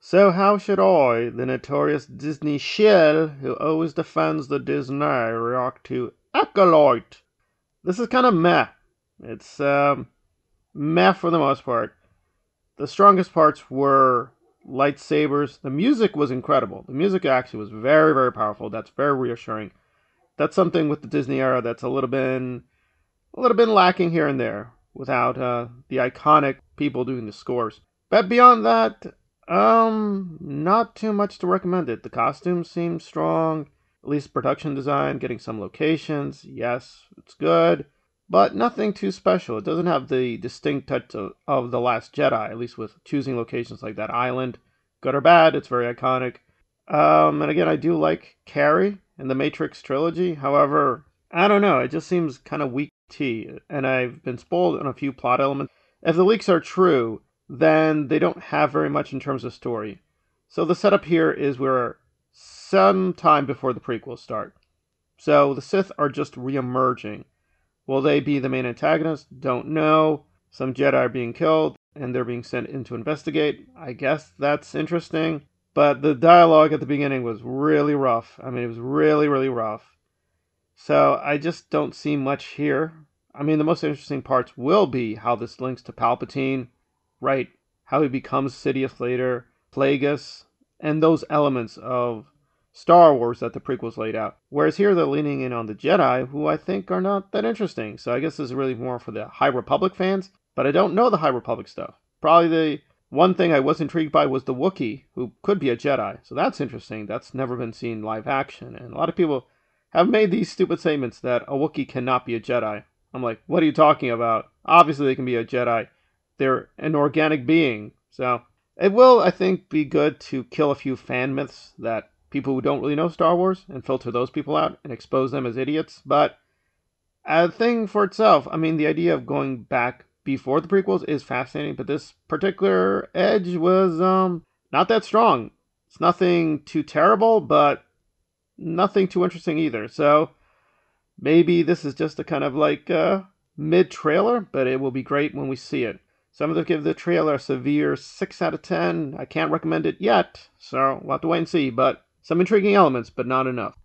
So how should I, the notorious Disney shill who always defends the Disney, react to Acolyte? This is kind of meh. It's um, meh for the most part. The strongest parts were lightsabers. The music was incredible. The music actually was very, very powerful. That's very reassuring. That's something with the Disney era that's a little bit, a little bit lacking here and there without uh, the iconic people doing the scores. But beyond that, um, not too much to recommend it. The costumes seem strong, at least production design, getting some locations. Yes, it's good, but nothing too special. It doesn't have the distinct touch of, of The Last Jedi, at least with choosing locations like that island. Good or bad, it's very iconic. Um, and again, I do like Carrie in the Matrix trilogy. However, I don't know, it just seems kind of weak tea, and I've been spoiled on a few plot elements. If the leaks are true, then they don't have very much in terms of story. So the setup here is we're some time before the prequels start. So the Sith are just re-emerging. Will they be the main antagonist? Don't know. Some Jedi are being killed and they're being sent in to investigate. I guess that's interesting. But the dialogue at the beginning was really rough. I mean, it was really, really rough. So I just don't see much here. I mean, the most interesting parts will be how this links to Palpatine, right? How he becomes Sidious later, Plagueis, and those elements of Star Wars that the prequels laid out. Whereas here they're leaning in on the Jedi, who I think are not that interesting. So I guess this is really more for the High Republic fans, but I don't know the High Republic stuff. Probably the one thing I was intrigued by was the Wookiee, who could be a Jedi. So that's interesting. That's never been seen live action. And a lot of people have made these stupid statements that a Wookiee cannot be a Jedi. I'm like, what are you talking about? Obviously, they can be a Jedi. They're an organic being. So it will, I think, be good to kill a few fan myths that people who don't really know Star Wars and filter those people out and expose them as idiots. But a thing for itself, I mean, the idea of going back before the prequels is fascinating, but this particular edge was um not that strong. It's nothing too terrible, but nothing too interesting either. So maybe this is just a kind of like uh, mid trailer, but it will be great when we see it. Some of them give the trailer a severe 6 out of 10. I can't recommend it yet, so we'll have to wait and see, but some intriguing elements, but not enough.